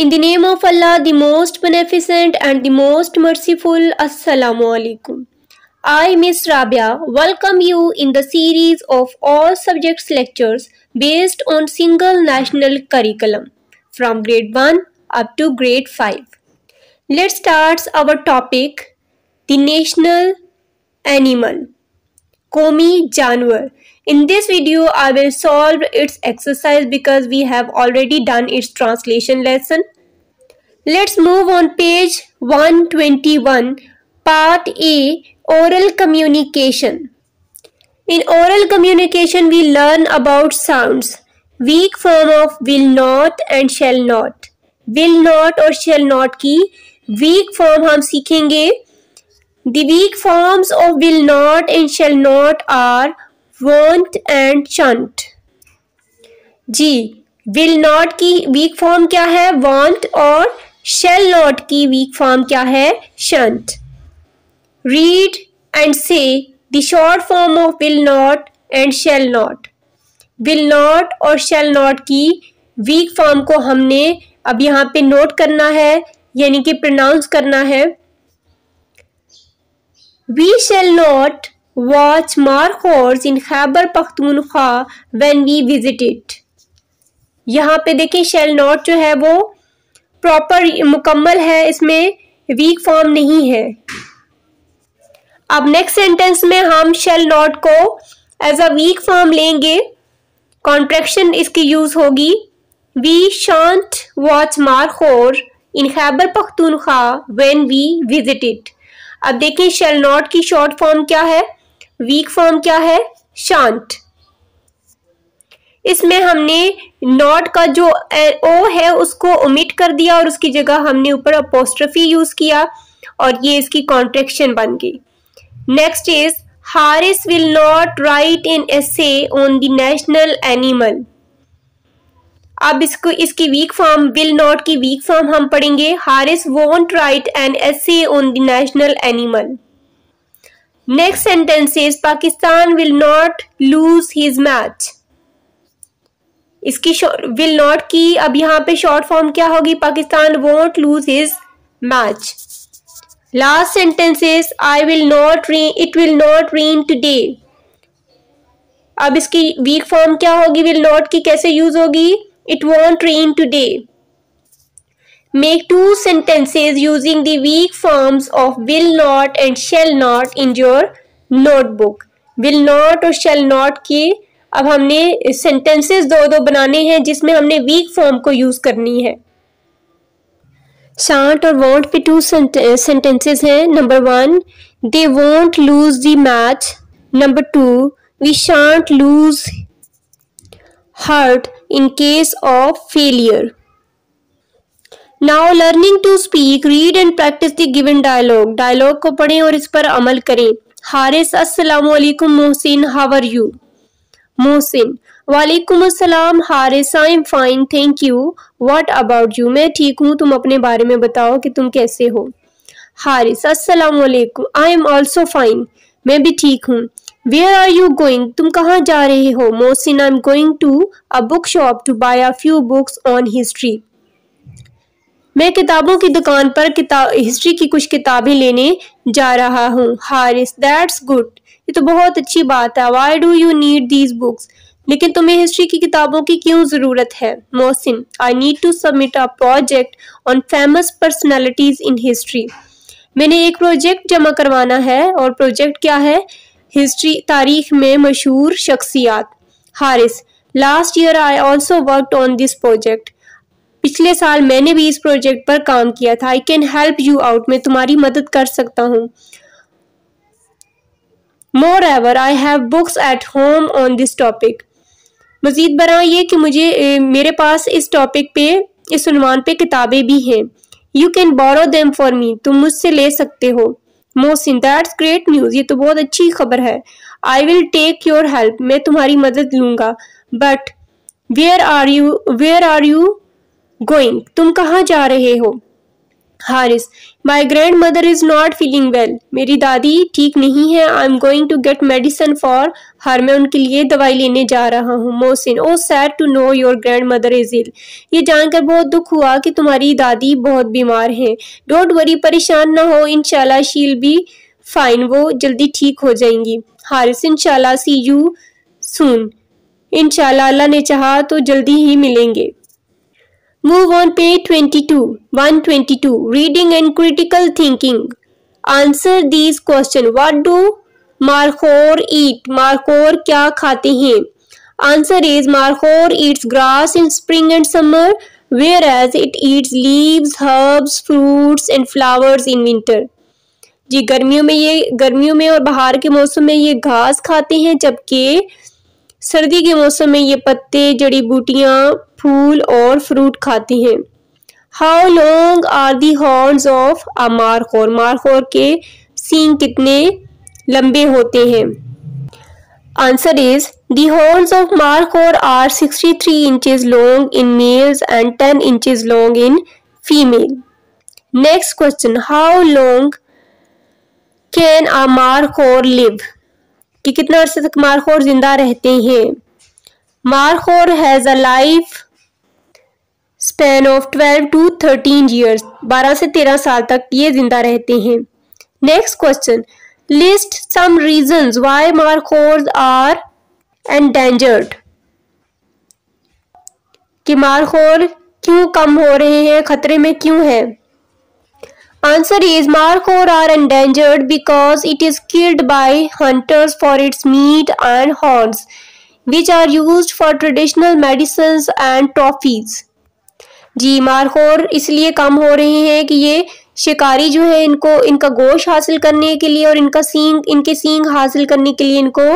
In the name of Allah, the most beneficent and the most merciful, Assalamu alaikum. I, Miss Rabia, welcome you in the series of all subjects lectures based on single national curriculum from grade 1 up to grade 5. Let's start our topic the national animal. Komi Janwar. In this video, I will solve its exercise because we have already done its translation lesson. Let's move on page 121, part A, oral communication. In oral communication, we learn about sounds. Weak form of will not and shall not. Will not or shall not की weak form हम सीखेंगे The weak forms of will not and shall not are won't and shan't ji will not की weak form क्या है? Won't और shall not की weak form क्या है? शंट रीड एंड से short form of will not and shall not will not और shall not की वीक फॉर्म को हमने अब यहाँ पे नोट करना है, यानी कि प्रोनाउंस करना है। We shall not watch Mar horse in Khyber Pakhtunkhwa when we visit it. यहाँ पे देखिए शेल नॉट जो है वो प्रॉपर मुकम्मल है, इसमें वीक फॉर्म नहीं है। अब नेक्स्ट सेंटेंस में हम शेल नॉट को एज अ वीक फॉर्म लेंगे। कॉन्ट्रेक्शन इसकी यूज़ होगी। We shan't watch markhor in Khyber Pakhtunkhwa when we visit it अब देखिए शेल नॉट की शॉर्ट फॉर्म क्या है? वीक फॉर्म क्या है? शांत। इसमें हमने नॉट का जो ओ है, उसको ओमिट कर दिया और उसकी जगह हमने ऊपर अपोस्ट्रफी यूज़ किया और ये इसकी कॉन्ट्रेक्शन बन गई। Next is Haris will not write in essay on the national animal अब इसको, इसकी वीक फॉर्म विल नॉट की वीक फॉर्म हम पढ़ेंगे। Haris won't write an essay on the national animal next sentence is Pakistan will not lose his match इसकी will not की, अब यहाँ पे शॉर्ट फॉर्म क्या होगी? Pakistan won't lose his match last sentence is I will not री it will not rain today अब इसकी वीक फॉर्म क्या होगी? विल नॉट की कैसे यूज़ होगी? It won't rain today. Make two sentences using the weak forms of will not and shall not in your notebook. Will not और shall not के अब हमने सेंटेंसेस दो दो बनाने हैं जिसमें हमने वीक फॉर्म को यूज़ करनी है शांट और वॉन्ट पे टू सेंटेंसेस हैं number one they won't lose the match number two we shan't lose hurt in case of failure. Now learning to speak read and practice the given dialogue. Dialogue को पढ़ें और इस पर अमल करें. हारिस, अस्सलाम वालेकुम Mohsin how are you Mohsin, वालेकुम अस्सलाम, Haris I am fine thank you what about you मैं ठीक हूँ, तुम अपने बारे में बताओ कि तुम कैसे हो? हारिस, अस्सलाम वालेकुम आई एम ऑल्सो फाइन मैं भी ठीक हूँ। वेयर आर यू गोइंग तुम कहाँ जा रहे हो? Mohsin I am going to a book shop to buy a few books on history मैं किताबों की दुकान पर किताब हिस्ट्री की कुछ किताबें लेने जा रहा हूँ। हारिस दैट्स गुड ये तो बहुत अच्छी बात है। Why do you need these books लेकिन तुम्हें हिस्ट्री की किताबों की क्यों ज़रूरत है? Mohsin I need to submit a project on famous personalities in history मैंने एक प्रोजेक्ट जमा करवाना है और प्रोजेक्ट क्या है? हिस्ट्री तारीख में मशहूर शख्सियात। Haris last year I also work on this project पिछले साल मैंने भी इस प्रोजेक्ट पर काम किया था। I can help you out मैं तुम्हारी मदद कर सकता हूँ। Moreover I have books at home on this topic मजीद बरा ये कि मुझे मेरे पास इस टॉपिक पे, इस उनवान पे किताबें भी हैं। You can borrow them for me तुम मुझसे ले सकते हो। मोहसिन दैट्स ग्रेट न्यूज़ ये तो बहुत अच्छी खबर है। I will take your help मैं तुम्हारी मदद लूँगा। But where are you where are you going, तुम कहाँ जा रहे हो? Haris my grandmother is not feeling well मेरी दादी ठीक नहीं है. I am going to get medicine for her मैं उनके लिए दवाई लेने जा रहा हूँ. Mohsin oh sad to know your grandmother is ill ये जानकर बहुत दुख हुआ कि तुम्हारी दादी बहुत बीमार हैं। डोंट वरी परेशान ना हो. इनशाला शील बी फाइन वो जल्दी ठीक हो जाएँगी. हारिस इनशाला सी यू सुन इनशाला अल्लाह ने चाहा तो जल्दी ही मिलेंगे. Move on page 22. 122. Reading and critical thinking. Answer these questions. What do Markhor eat? Markhor क्या खाते हैं? Answer is Markhor eats grass in spring and summer, whereas it eats leaves, herbs, fruits and flowers in winter. जी गर्मियों में ये गर्मियों में और बाहर के मौसम में ये घास खाते हैं जबकि सर्दी के मौसम में ये पत्ते, जड़ी बूटियाँ, फूल और फ्रूट खाती हैं। How long are the horns of a markhor markhor के सींग कितने लंबे होते हैं? Answer is the horns of markhor are 63 inches long in males and 10 inches long in female next question how long can a markhor live कि कितना अर्से तक मारखोर ज़िंदा रहते हैं। Markhor has a life span of 12 to 13 years 12 से 13 साल तक ये ज़िंदा रहते हैं। Next question list some reasons why markhor are endangered कि मारखोर क्यों कम हो रहे हैं, खतरे में क्यों है? Answer is markhor are endangered because it is killed by hunters for its meat and horns, which are used for traditional medicines and trophies. जी मारखोर इसलिए कम हो रहे हैं कि ये शिकारी जो है इनको इनका गोश हासिल करने के लिए और इनका सींग इनके सींग हासिल करने के लिए इनको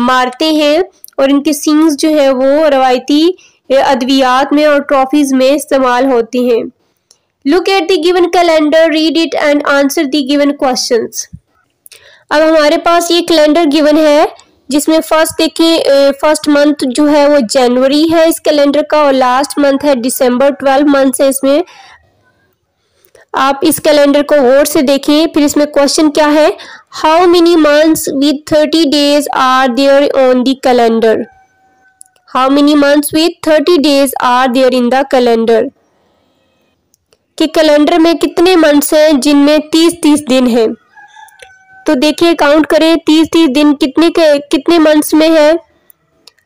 मारते हैं और इनके सींग्स जो है वो रवायती अद्वियात में और ट्रॉफीज में इस्तेमाल होते हैं look at the given calendar read it and answer the given question अब हमारे पास ये कैलेंडर गिवन है, जिसमें फ़र्स्ट देखें फ़र्स्ट मंथ जो है वो जनवरी है इस कैलेंडर का और लास्ट मंथ है दिसंबर ट्वेल्व मंथ है इसमें। आप इस कैलेंडर को गौर से देखें, फिर इसमें क्वेश्चन क्या है? How many months with thirty days are there on the calendar how many months with thirty days are there in the calendar कि कैलेंडर में कितने मंथ्स हैं जिनमें तीस तीस दिन हैं? तो देखिए काउंट करें तीस तीस दिन कितने के, कितने मंथ्स में है?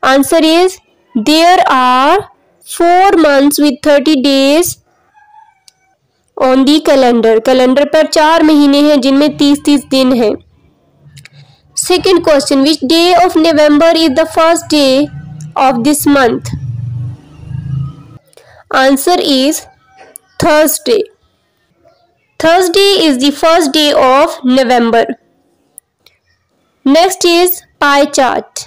Answer is there are four months with thirty days on the calendar calendar पर चार महीने हैं जिनमें तीस तीस दिन हैं। Second question which day of November is the first day of this month answer is Thursday. Thursday is the first day of November. Next is pie chart.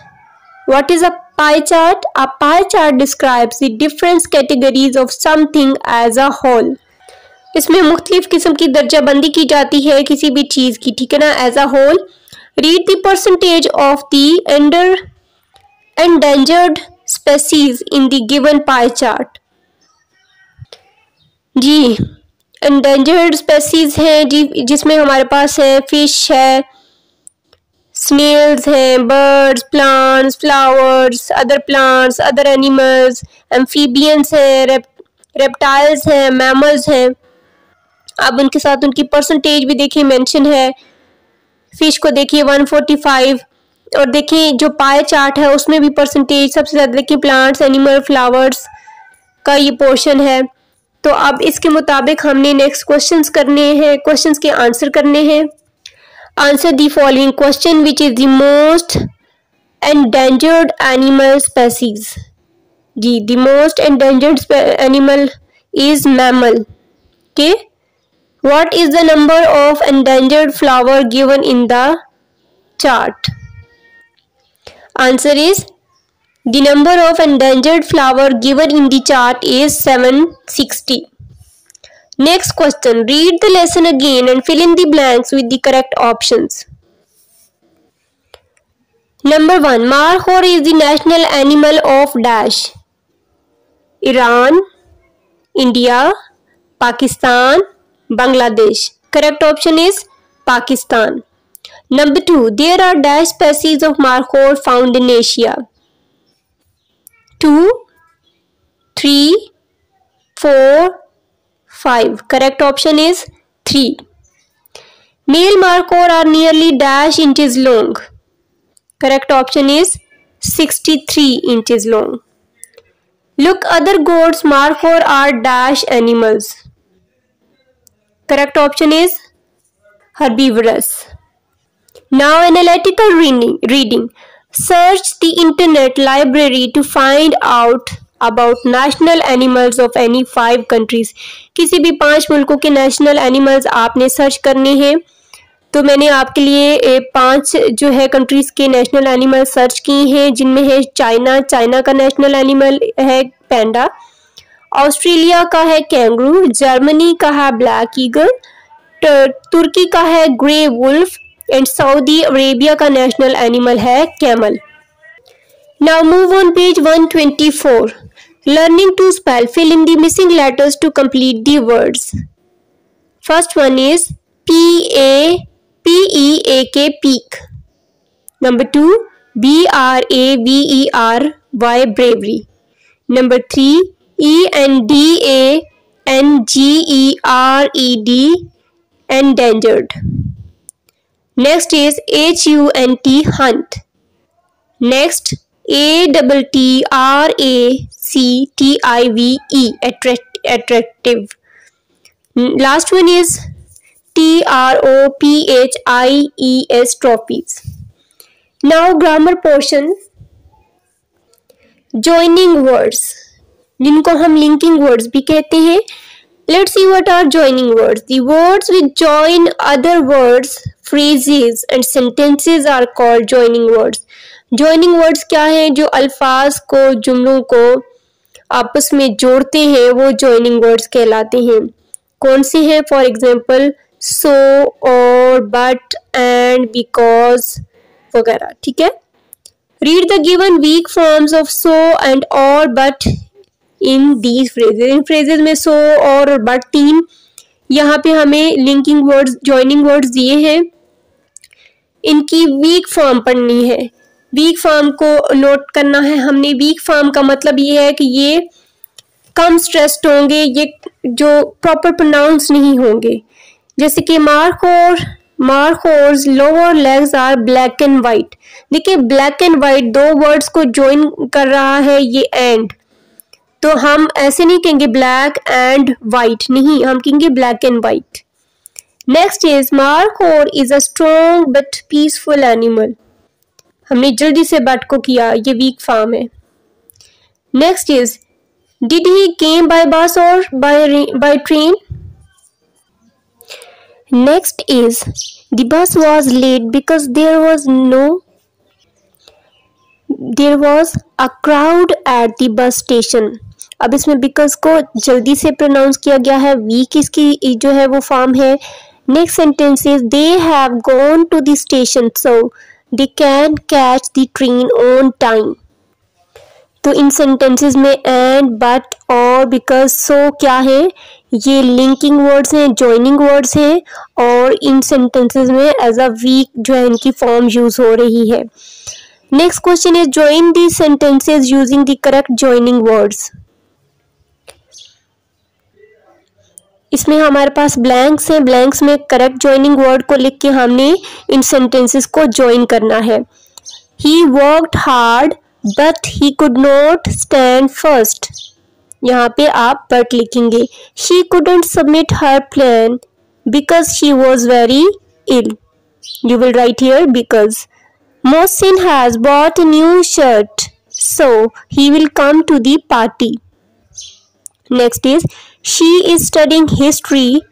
What is a pie chart? A pie chart describes the different categories of something as a whole. इसमें मुख्तलिफ़ किस्म की दर्जाबंदी की जाती है किसी भी चीज़ की ठीक है ना as a whole read the percentage of the ender endangered species in the given pie chart. जी एंडेंजर्ड स्पेसीज हैं जी जिसमें हमारे पास है फ़िश है स्नेल्स हैं birds plants flowers other plants other animals amphibians हैं रेप, रेप्टाइल्स हैं मैमल्स हैं। अब उनके साथ उनकी परसेंटेज भी देखिए मेंशन है। फ़िश को देखिए 145 और देखिए जो पाए चार्ट है उसमें भी परसेंटेज सबसे ज़्यादा देखिए प्लांट्स एनिमल फ्लावर्स का ये पोर्शन है। तो अब इसके मुताबिक हमने नेक्स्ट क्वेश्चंस करने हैं क्वेश्चंस के आंसर करने हैं। Answer the following question which is the most endangered animal species ji the most endangered animal is mammal के what is the number of endangered flower given in the chart? Answer is The number of endangered flower given in the chart is 760. Next question. Read the lesson again and fill in the blanks with the correct options. Number 1. Markhor is the national animal of Dash. Iran, India, Pakistan, Bangladesh. Correct option is Pakistan. Number 2. There are dash species of markhor found in Asia. 2, 3, 4, 5. Correct option is 3. Male markhor are nearly dash inches long. Correct option is 63 inches long. Look, other goats markhor are dash animals. Correct option is herbivorous. Now analytical reading. reading. Search the internet library to find out about national animals of any five countries. किसी भी पाँच मुल्कों के national animals आपने search करने हैं। तो मैंने आपके लिए पाँच जो है कंट्रीज़ के नेशनल एनिमल सर्च किए हैं, जिनमें है चाइना। चाइना का नेशनल एनिमल है पैंडा ऑस्ट्रेलिया का है कैंगरू जर्मनी का है ब्लैक ईगल तुर्की का है grey wolf and Saudi Arabia का नेशनल एनिमल है camel now move on page 124 learning to spell fill in the missing letters to complete the words first one is P A P E A K peak number two B R A V E R Y next is H U N T hunt next A double T R A C T I V E attractive last one is T R O P H I E S trophies now grammar portion joining words जिनको हम linking words भी कहते हैं let's see what are joining words the words which join other words phrases and sentences are called joining words. Joining words क्या है? जो अल्फाज को जुमलों को आपस में जोड़ते हैं, वो joining words कहलाते हैं। कौन से हैं? फॉर एग्ज़ाम्पल सो और बट एंड बिकॉज़ वगैरह, ठीक है? Read the given weak forms of so and और but in these phrases in phrases में सो और बट तीन यहाँ पे हमें लिंकिंग वर्ड्स ज्वाइनिंग वर्ड्स दिए हैं। इनकी वीक फॉर्म पढ़नी है। वीक फॉर्म को नोट करना है। हमने वीक फॉर्म का मतलब ये है कि ये कम स्ट्रेस्ड होंगे, ये जो प्रॉपर प्रोनाउंस नहीं होंगे। जैसे कि markhor markhor's lower legs are black and white देखिए ब्लैक एंड वाइट दो वर्ड्स को ज्वाइन कर रहा है ये एंड तो हम ऐसे नहीं कहेंगे ब्लैक एंड वाइट नहीं, हम कहेंगे black and white next is markhor is a strong but peaceful animal हमने जल्दी से बट को किया, ये वीक फार्म है। Next is did he came by bus और by train next is the bus was late because there was no there was a crowd at the bus station अब इसमें बिकॉज़ को जल्दी से प्रोनाउंस किया गया है वीक इसकी, जो है वो फॉर्म है Next sentence is, they have gone to the station, so they can catch the train on time. तो इन सेंटेंसेस में एंड बट और बिकॉज़ सो क्या है? ये लिंकिंग वर्ड्स हैं जॉइनिंग वर्ड्स हैं, और इन सेंटेंसेस में एज अ वीक जो है इनकी फॉर्म यूज़ हो रही है। Next question is join the sentences using the correct joining words इसमें हमारे पास ब्लैंक्स हैं। ब्लैंक्स में करेक्ट ज्वाइनिंग वर्ड को लिख के हमने इन सेंटेंसेस को ज्वाइन करना है। He worked hard but he could not stand first यहाँ पे आप बट लिखेंगे। She couldn't submit her plan because she was very ill you will write here because Mohsin has bought a shirt so he will come to the party next is She is studying history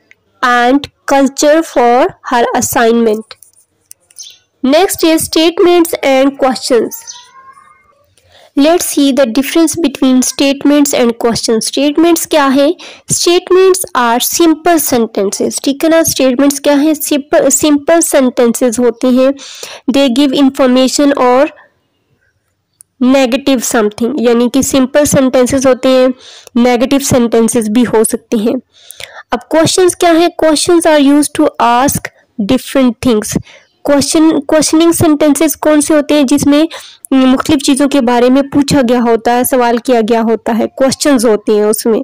and culture for her assignment. Next is statements and questions. Let's see the difference between statements and questions. Statements क्या है Statements are simple sentences. ठीक है ना Statements क्या है simple sentences होते हैं They give information or negative something यानी कि सिंपल सेंटेंसेस होते हैं नेगेटिव सेंटेंसेस भी हो सकते हैं। अब क्वेश्चंस क्या है? Questions are used to ask different things question questioning sentences कौन से होते हैं? जिसमें, मुख्तलिफ़ चीज़ों के बारे में पूछा गया होता है, सवाल किया गया होता है क्वेश्चंस होते हैं उसमें।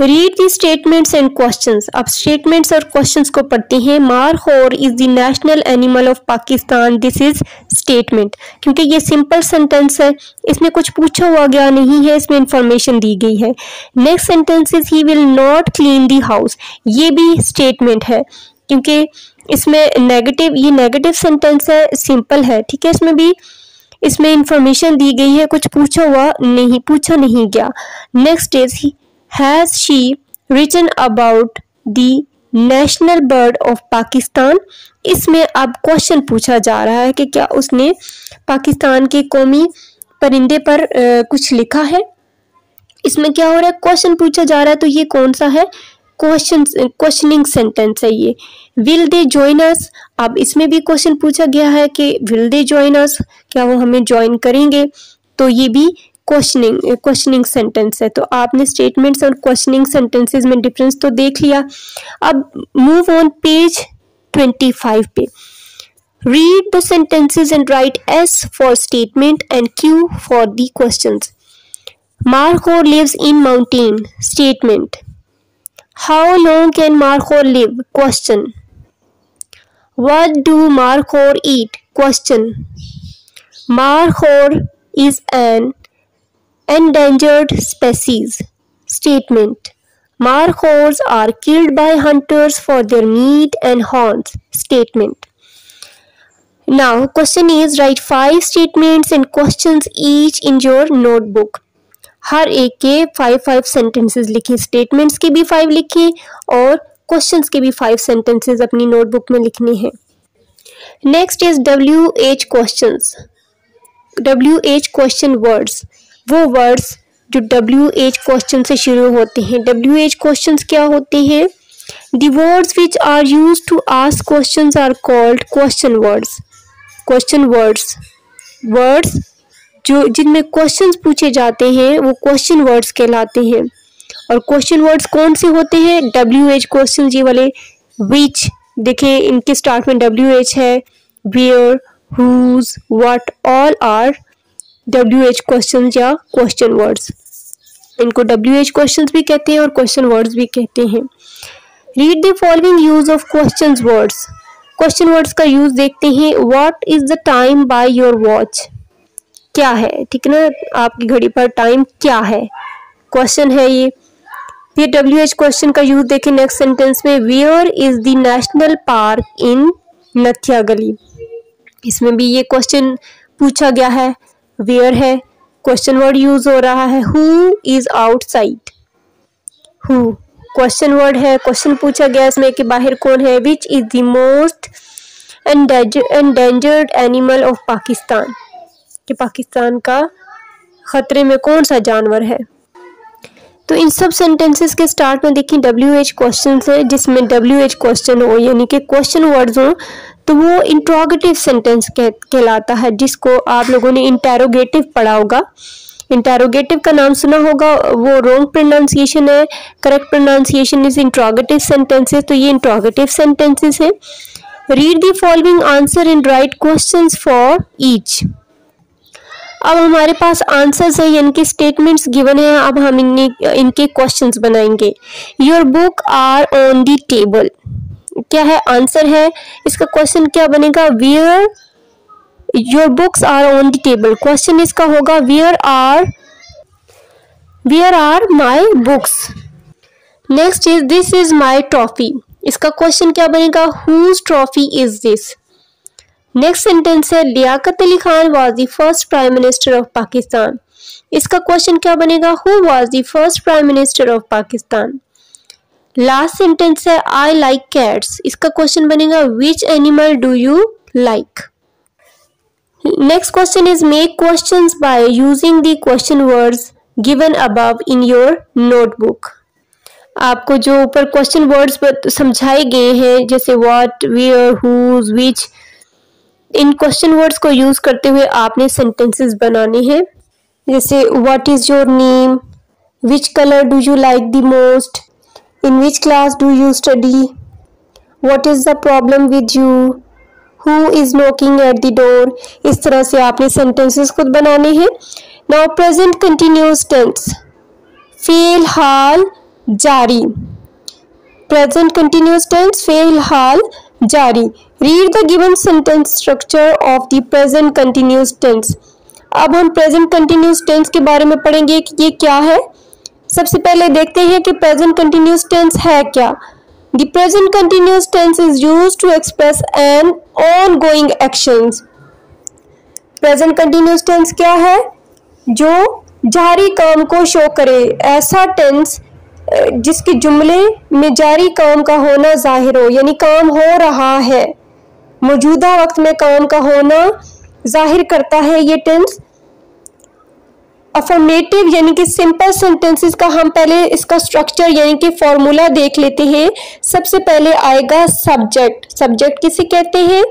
Read the statements and questions अब स्टेटमेंट्स और क्वेश्चंस को पढ़ते हैं। Markhor is the national animal of Pakistan this is statement क्योंकि ये सिंपल सेंटेंस है। इसमें कुछ पूछा हुआ गया नहीं है। इसमें इंफॉर्मेशन दी गई है। Next sentence is he will not clean the house ये भी स्टेटमेंट है। क्योंकि इसमें नेगेटिव ये नेगेटिव सेंटेंस है। सिंपल है। ठीक है? इसमें भी, इसमें इंफॉर्मेशन दी गई है। कुछ पूछा हुआ नहीं, पूछा नहीं गया। Next is has she written about the national bird of Pakistan इसमें अब क्वेश्चन पूछा जा रहा है कि क्या उसने पाकिस्तान के कौमी परिंदे पर आ, कुछ लिखा है? इसमें क्या हो रहा है? क्वेश्चन पूछा जा रहा है तो ये कौन सा है? क्वेश्चन क्वेश्चनिंग सेंटेंस है ये। विल दे ज्वाइन अस अब इसमें भी क्वेश्चन पूछा गया है कि विल दे ज्वाइन अस क्या वो हमें ज्वाइन करेंगे? तो ये भी क्वेश्चनिंग क्वेश्चनिंग सेंटेंस है। तो आपने स्टेटमेंट्स और क्वेश्चनिंग सेंटेंसेस में डिफरेंस तो देख लिया। अब move on page twenty five पे read the sentences and write S for statement and Q for the question markhor lives in mountain statement how long can markhor live question what do markhor eat? Question markhor is an endangered species. Statement Markhors are killed by hunters for their meat and horns. Statement Now, question is write five statements and questions each in your notebook. हर एक के five five sentences लिखें statements के भी five लिखें और questions के भी फाइव सेंटेंसेस अपनी नोटबुक में लिखने हैं next is W H questions W H question words वो वर्ड्स जो डब्ल्यू एच क्वेश्चन से शुरू होते हैं। डब्ल्यू एच क्वेश्चन क्या होते हैं? The words which are use to ask question are called question words question words words जो, जिनमें क्वेश्चंस पूछे जाते हैं, वो क्वेश्चन वर्ड्स कहलाते हैं। और क्वेश्चन वर्ड्स कौन से होते हैं? डब्ल्यू एच क्वेश्चन ये वाले विच देखें, इनके स्टार्ट में डब्ल्यू एच है। Where whose what all are W H question या क्वेश्चन वर्ड्स इनको डब्ल्यू एच क्वेश्चन भी कहते हैं और क्वेश्चन वर्ड्स भी कहते हैं। Read the following use of question words question words का यूज़ देखते हैं। What is the time by your watch क्या है? ठीक है ना? आपकी घड़ी पर टाइम क्या है? क्वेश्चन है ये। फिर डब्ल्यू एच क्वेश्चन का यूज़ देखें नेक्स्ट सेंटेंस में। Where is the national park in Nathia Gali इसमें भी ये क्वेश्चन पूछा गया है। वेयर है क्वेश्चन वर्ड यूज़ हो रहा है who is outside who question word है क्वेश्चन पूछा गया इसमें कि बाहर कौन है which is the most endangered animal of Pakistan कि पाकिस्तान का खतरे में कौन सा जानवर है? तो इन सब सेंटेंसेस के स्टार्ट में देखिए डब्ल्यू एच क्वेश्चन है, जिसमें डब्ल्यू एच क्वेश्चन हो, यानी कि क्वेश्चन वर्ड्स हो तो वो इंट्रोगेटिव सेंटेंस कहलाता है, जिसको आप लोगों ने इंटेरोगेटिव पढ़ा होगा। इंटेरोगेटिव का नाम सुना होगा, वो रॉन्ग प्रोनाउंसिएशन है correct pronunciation is interrogative sentences तो ये इंट्रोगेटिव सेंटेंसेस है। Read the following answer in write question for each अब हमारे पास आंसर्स है यानी कि स्टेटमेंट्स गिवन है, अब हम इनके क्वेश्चंस बनाएँगे। Your book are on the table क्या है आंसर है? इसका क्वेश्चन क्या बनेगा? Where your books are on the table question इसका होगा where are where are my books next is this is my trophy इसका क्वेश्चन क्या बनेगा? Whose trophy is this next sentence है, Liaquat Ali Khan was the first prime minister of Pakistan इसका question क्या बनेगा? Who was the first prime minister of Pakistan last sentence है I like cats इसका question बनेगा which animal do you like next question is make question by using the question words given above in your notebook आपको जो ऊपर question words समझाए गए हैं, जैसे व्हाट वेयर हुज विच इन क्वेश्चन वर्ड्स को यूज़ करते हुए आपने सेंटेंसेस बनाने हैं। जैसे what is your name which colour do you like the most in which class do you study what is the problem with you who is knocking at the door इस तरह से आपने सेंटेंसेस खुद बनाने हैं। नाउ प्रेजेंट कंटिन्यूस टेंस फ़िलहाल जारी। Present continuous tense फ़िलहाल जारी। Read the given sentence structure of the present continuous tense अब हम प्रेजेंट कंटिन्यूस टेंस के बारे में पढ़ेंगे कि ये क्या है। सबसे पहले देखते हैं कि प्रेजेंट कंटिन्यूस टेंस है क्या। The present continuous tense is use to express an ongoing action present continuous tense क्या है? जो जारी काम को शो करे। ऐसा टेंस जिसके जुमले में जारी काम का होना ज़ाहिर हो, यानी काम हो रहा है। मौजूदा वक्त में काम का होना ज़ाहिर करता है ये टेंस अफर्मेटिव यानी कि सिंपल सेंटेंसेस का हम पहले इसका स्ट्रक्चर यानी कि फॉर्मूला देख लेते हैं। सबसे पहले आएगा सब्जेक्ट सब्जेक्ट किसे कहते हैं?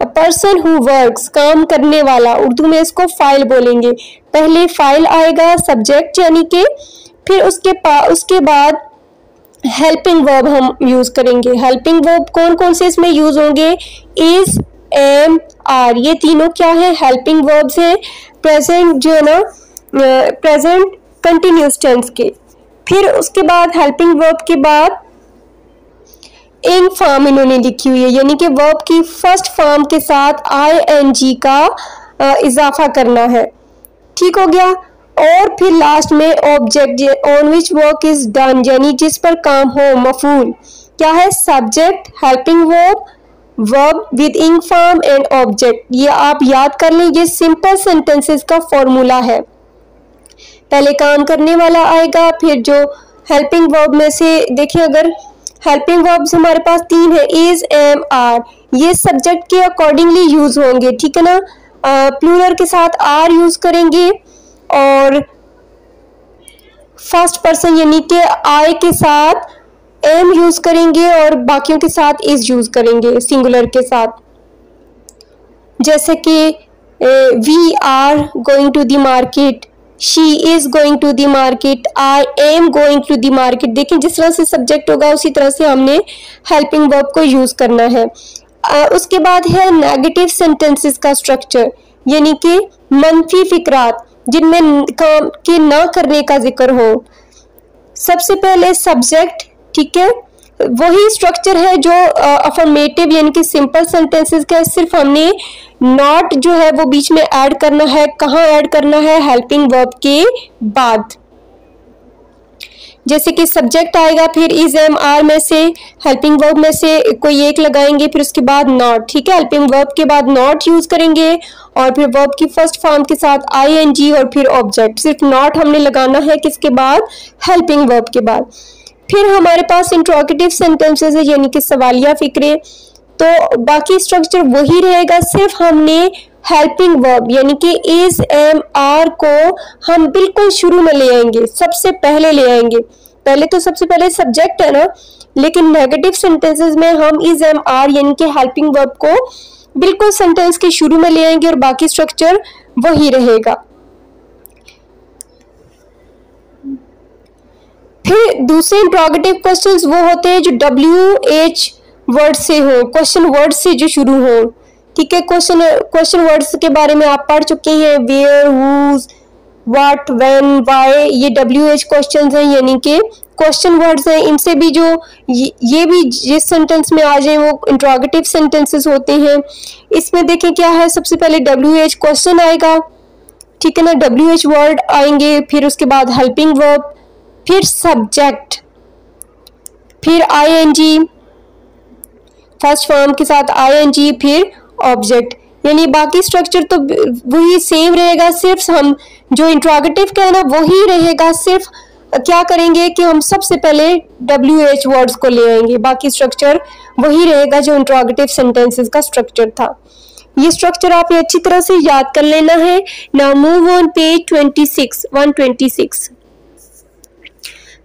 अ पर्सन हु वर्क्स काम करने वाला। उर्दू में इसको फ़ाइल बोलेंगे। पहले फ़ाइल आएगा सब्जेक्ट यानी कि, फिर उसके पा, उसके बाद हेल्पिंग वर्ब हम यूज़ करेंगे। हेल्पिंग वर्ब कौन कौन से इसमें यूज़ होंगे? इज़ एम आर ये तीनों क्या है? हेल्पिंग वर्ब्स हैं। प्रेजेंट जो है ना प्रेजेंट कंटिन्यूस टेंस के। फिर उसके बाद हेल्पिंग वर्ब के बाद इन फॉर्म इन्होंने लिखी हुई है, यानी कि वर्ब की फ़र्स्ट फॉर्म के साथ आई एन जी का इजाफा करना है। ठीक हो गया? और फिर लास्ट में object on which work is done यानी जिस पर काम हो, मफूल। क्या है? Subject helping verb verb with ing form and object ये आप याद कर लें, ये सिंपल सेंटेंसेस का फॉर्मूला है। पहले काम करने वाला आएगा, फिर जो हेल्पिंग वर्ब में से देखिए अगर हेल्पिंग वर्ब्स हमारे पास तीन है इज़ एम आर ये सब्जेक्ट के अकॉर्डिंगली यूज़ होंगे, ठीक है ना? प्लूरल के साथ आर यूज़ करेंगे और फ़र्स्ट पर्सन यानी कि आई के साथ एम यूज़ करेंगे और बाकियों के साथ इज़ यूज़ करेंगे सिंगुलर के साथ। जैसे कि we are going to the market she is going to the market I am going to the market देखिए जिस तरह से सब्जेक्ट होगा उसी तरह से हमने हेल्पिंग वर्ब को यूज़ करना है। आ, उसके बाद है नेगेटिव सेंटेंसेस का स्ट्रक्चर यानी कि मनफी फिक्रात जिनमें काम के ना करने का ज़िक्र हो। सबसे पहले सब्जेक्ट ठीक है? वही स्ट्रक्चर है जो अफर्मेटिव यानी कि सिंपल सेंटेंसेस का सिर्फ़ हमने नॉट जो है वो बीच में ऐड करना है। कहाँ ऐड करना है? हेल्पिंग वर्ब के बाद। जैसे कि सब्जेक्ट आएगा, फिर इज़ एम आर में से हेल्पिंग वर्ब में से कोई एक लगाएँगे, फिर उसके बाद नॉट ठीक है? हेल्पिंग वर्ब के बाद नॉट यूज़ करेंगे और फिर वर्ब की फ़र्स्ट फॉर्म के साथ आई एन जी और फिर ऑब्जेक्ट सिर्फ़ नॉट हमने लगाना है किसके बाद? हेल्पिंग वर्ब के बाद। फिर हमारे पास इंट्रोगेटिव सेंटेंसेस है, यानी कि सवालिया फिक्रे। तो बाकी स्ट्रक्चर वही रहेगा, सिर्फ़ हमने हेल्पिंग वर्ब यानी कि इज़ एम आर को हम बिल्कुल शुरू में ले आएँगे, सबसे पहले ले आएँगे। पहले तो सबसे पहले सब्जेक्ट है ना, लेकिन नेगेटिव सेंटेंसेस में हम इज़ एम आर यानी कि हेल्पिंग वर्ब को बिल्कुल सेंटेंस के शुरू में ले आएँगे और बाकी स्ट्रक्चर वही रहेगा। फिर दूसरे इंट्रोगेटिव क्वेश्चंस वो होते हैं जो डब्ल्यू एच वर्ड से हो क्वेश्चन वर्ड से जो शुरू हो। ठीक है क्वेश्चन क्वेश्चन वर्ड्स के बारे में आप पढ़ चुके हैं। Where whose what when why ये डब्ल्यू एच क्वेश्चन हैं यानी कि क्वेश्चन वर्ड्स हैं। इनसे भी जो ये, ये भी जिस सेंटेंस में आ जाए वो इंट्रोगेटिव सेंटेंसेस होते हैं। इसमें देखें क्या है सबसे पहले डब्ल्यू एच क्वेश्चन आएगा। ठीक है ना डब्ल्यू एच वर्ड आएँगे फिर उसके बाद हेल्पिंग वर्ब फिर सब्जेक्ट फिर I N G first form के साथ आई एन जी फिर ऑब्जेक्ट यानी बाकी स्ट्रक्चर तो वही सेम रहेगा, सिर्फ़ हम जो इंट्रोगेटिव का है ना, वही रहेगा, सिर्फ़ क्या करेंगे कि हम सबसे पहले डब्ल्यू एच वर्ड्स को ले आएँगे। बाकी स्ट्रक्चर वही रहेगा जो इंट्रोगेटिव सेंटेंसेस का स्ट्रक्चर था। ये स्ट्रक्चर आपने अच्छी तरह से याद कर लेना है। Now move on page 26 126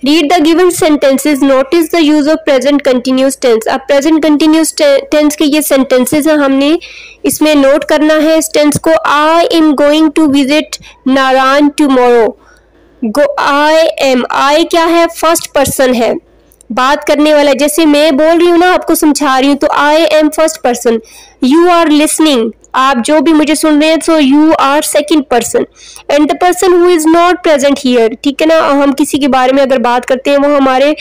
Read the given sentences. Notice the use of present continuous tense. अब present continuous tense के ये sentences हैं हमने इसमें note करना है इस tense को I am going to visit Naran tomorrow. Go I am I क्या है first person है बात करने वाला जैसे मैं बोल रही हूँ ना आपको समझा रही हूँ तो I am first person you are listening आप जो भी मुझे सुन रहे हैं so you are second person and the person who is not present here ठीक है ना? हम किसी के बारे में अगर बात करते हैं, वो हमारे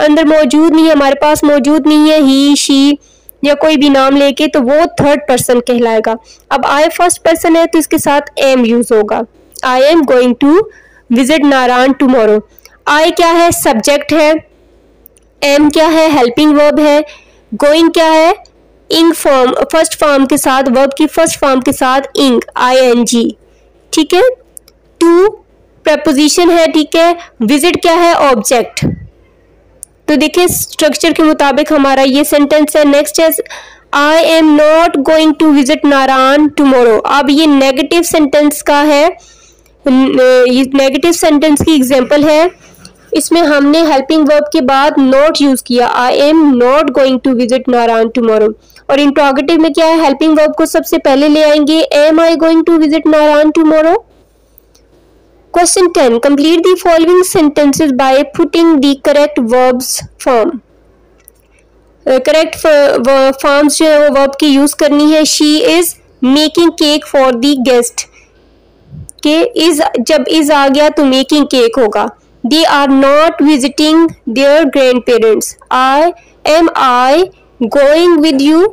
अंदर मौजूद नहीं है, हमारे पास मौजूद नहीं है ही शी या कोई भी नाम लेके तो वो थर्ड पर्सन कहलाएगा। अब आई फ़र्स्ट पर्सन है तो इसके साथ एम यूज़ होगा। I am going to visit Narayan tomorrow I क्या है? सब्जेक्ट है। एम क्या है? हेल्पिंग वर्ब है। गोइंग क्या है? इंग फॉर्म, फ़र्स्ट फॉर्म के साथ, वर्ब की फ़र्स्ट फॉर्म के साथ इंग आई एन जी ठीक है? टू प्रपोजिशन है, ठीक है? विज़िट क्या है? ऑब्जेक्ट तो देखिए स्ट्रक्चर के मुताबिक हमारा ये सेंटेंस है। नेक्स्ट है I am not going to visit Narayan tomorrow अब ये नेगेटिव सेंटेंस का है। ये नेगेटिव सेंटेंस की एग्जांपल है। इसमें हमने हेल्पिंग वर्ब के बाद नॉट यूज़ किया। I am not going to visit Narayan tomorrow और इंट्रोगेटिव में क्या है? हेल्पिंग वर्ब को सबसे पहले ले आएँगे। Am I going to visit Narayan tomorrow Question 10. Complete the following sentences by putting the correct verbs form. Correct forms जो है वो वर्ब की यूज़ करनी है। She is making cake for the guest के इज़ जब इज़ आ गया तो मेकिंग केक होगा। they are not visiting their grandparents I am I going with you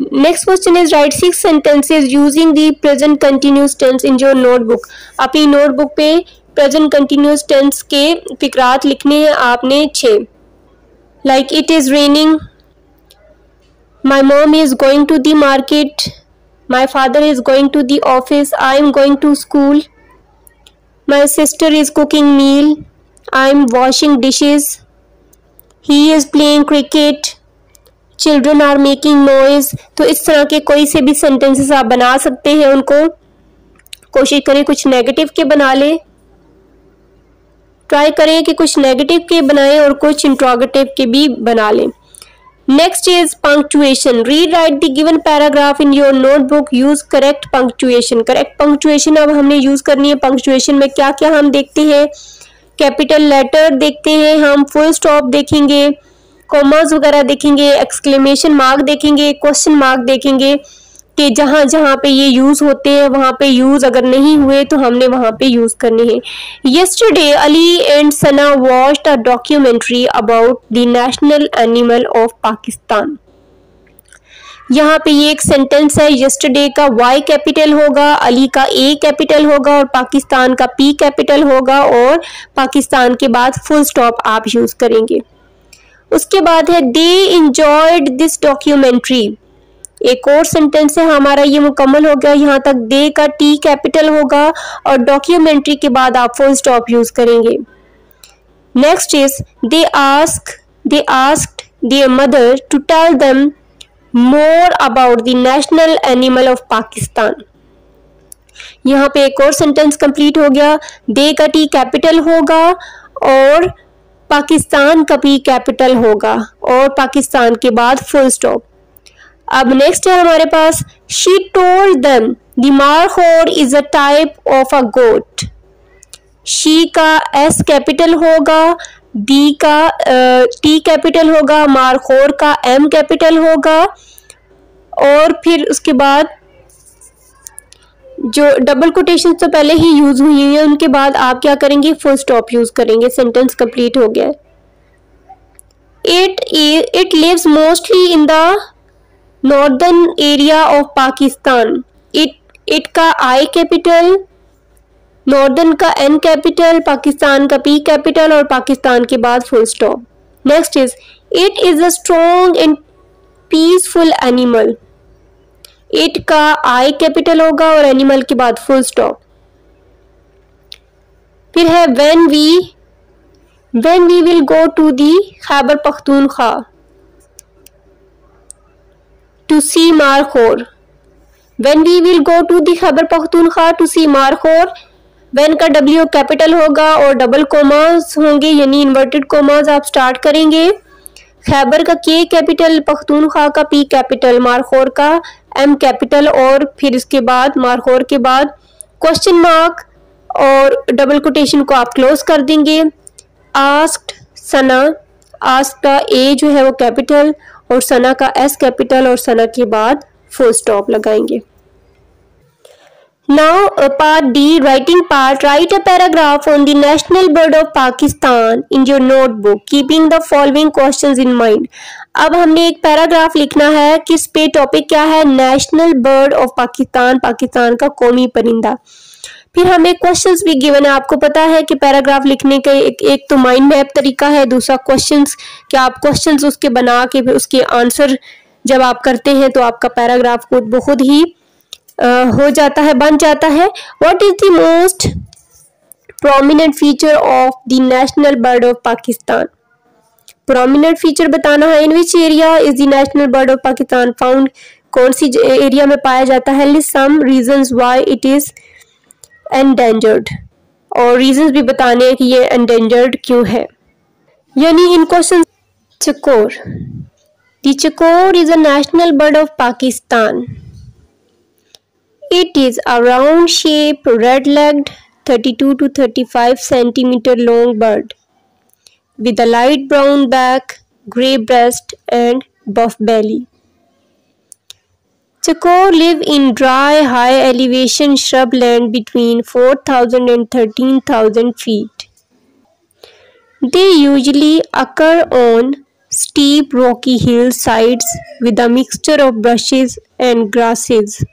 next question is write six sentences using the present continuous tense in your notebook अपनी notebook पे present continuous tense के फिक्रात लिखने हैं आपने छः like it is raining my mom is going to the market my father is going to the office I am going to school My sister is cooking meal I am washing dishes he is playing cricket children are making noise तो इस तरह के कोई से भी sentences आप बना सकते हैं उनको। कोशिश करें कुछ नेगेटिव के बना लें। ट्राई करें कि कुछ नेगेटिव के बनाएँ और कुछ इंट्रोगेटिव के भी बना लें। Is punctuation read write the given paragraph in your notebook use correct punctuation correct punctuation अब हमने यूज़ करनी है पंक्चुएशन में क्या क्या हम देखते हैं? कैपिटल लेटर देखते हैं, हम फुल स्टॉप देखेंगे कॉमर्स वगैरह देखेंगे एक्सक्लेमेशन मार्क देखेंगे क्वेश्चन मार्क देखेंगे। कि जहाँ जहाँ पे ये यूज़ होते हैं, वहाँ पे यूज़ अगर नहीं हुए तो हमने वहाँ पे यूज़ करने हैं। Yesterday Ali and Sana watched a documentary about the national animal of Pakistan यहाँ पे ये एक सेंटेंस है यस्टरडे का वाई कैपिटल होगा अली का ए कैपिटल होगा, और पाकिस्तान का पी कैपिटल होगा, और पाकिस्तान के बाद फुल स्टॉप आप यूज़ करेंगे। उसके बाद है दे इंजॉयड दिस डॉक्यूमेंट्री एक और सेंटेंस है, हमारा ये मुकम्मल हो गया, यहाँ तक दे का टी कैपिटल होगा और डॉक्यूमेंट्री के बाद आप फुल स्टॉप यूज़ करेंगे। Next is they ask they asked their mother to tell them more about the national animal of Pakistan यहाँ पे एक और सेंटेंस कंप्लीट हो गया दे का टी कैपिटल होगा और पाकिस्तान का भी कैपिटल होगा और पाकिस्तान के बाद फुल स्टॉप अब नेक्स्ट है हमारे पास she told them the मारहोर is a type of a goat she का एस कैपिटल होगा डी का टी कैपिटल होगा मारखोर का एम कैपिटल होगा, और फिर उसके बाद जो डबल कोटेशन तो पहले ही यूज़ हुई है, उनके बाद आप क्या करेंगे? फुल स्टॉप यूज़ करेंगे सेंटेंस कंप्लीट हो गया। It it lives mostly in the northern area of Pakistan. It it का आई कैपिटल, नॉर्दर्न का एन कैपिटल, पाकिस्तान का पी कैपिटल और पाकिस्तान के बाद full stop next is it is a strong and peaceful animal it का I capital होगा और animal के बाद फुल स्टॉप फिर है when we when we will go to the Khyber Pakhtunkhwa to see markhor when we will go to the Khyber Pakhtunkhwa to see markhor when का W capital होगा और double commas होंगे यानी inverted commas आप start करेंगे खैबर का K capital Pakhtunkhwa का P capital markhor का एम कैपिटल और फिर इसके बाद मारखोर के बाद क्वेश्चन मार्क और डबल कोटेशन को आप क्लोज कर देंगे आस्क्ड सना आज का ए जो है वो कैपिटल और सना का एस कैपिटल और सना के बाद फुल स्टॉप लगाएँगे। Now part D writing part write a paragraph on the national bird of Pakistan in your notebook keeping the following question in mind अब हमने एक पैराग्राफ लिखना है किस पे टॉपिक क्या है? National bird of Pakistan Pakistan का कौमी परिंदा। फिर हमें क्वेश्चंस भी गिवन है। आपको पता है कि पैराग्राफ लिखने का एक, एक तो माइंड मैप तरीका है दूसरा क्वेश्चंस कि आप क्वेश्चंस उसके बना के उसके आंसर जब आप करते हैं तो आपका पैराग्राफ को बहुत ही आ, हो जाता है बन जाता है। What is the most prominent feature of the national bird of Pakistan prominent feature बताना है in which area is the national bird of Pakistan found कौन सी एरिया में पाया जाता है? List some reasons why it is endangered और reason भी बताने हैं कि ये एंडेंजर्ड क्यों है। यानी इन question chakor. The is a national bird of Pakistan it is a round shape red legged thirty to 35 centimetre long bird with a light brown back grey breast and buff belly Chakor live in dry, high elevation shrubland between 4,000 and 13,000 feet. They usually occur on steep rocky hillsides with a mixture of brushes and grasses.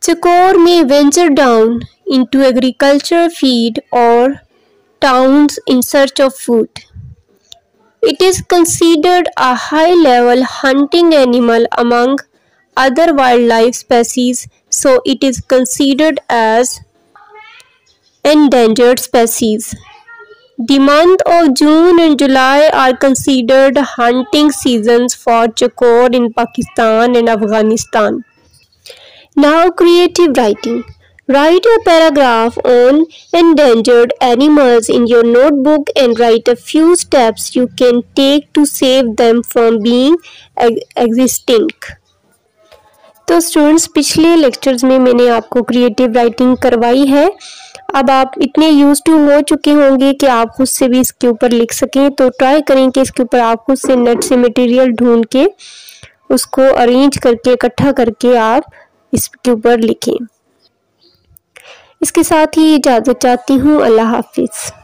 Chakor may venture down into agricultural field or towns in search of food. It is considered a high-level hunting animal among other wildlife species, so it is considered as endangered species. The month of June and July are considered hunting seasons for chakor in Pakistan and Afghanistan. Now creative writing. Write a paragraph on endangered animals in your notebook and write a few steps you can take to save them from being extinct. तो students पिछले lectures में मैंने आपको creative writing करवाई है। अब आप इतने यूज़ टू हो चुके होंगे कि आप खुद से भी इसके ऊपर लिख सकें। तो ट्राई करें कि इसके ऊपर आप खुद से नेट से मटेरियल ढूंढ के उसको अरेंज करके, इकट्ठा करके आप इसके ऊपर लिखें। इसके साथ ही इजाज़त चाहती हूँ। अल्लाह हाफिज़।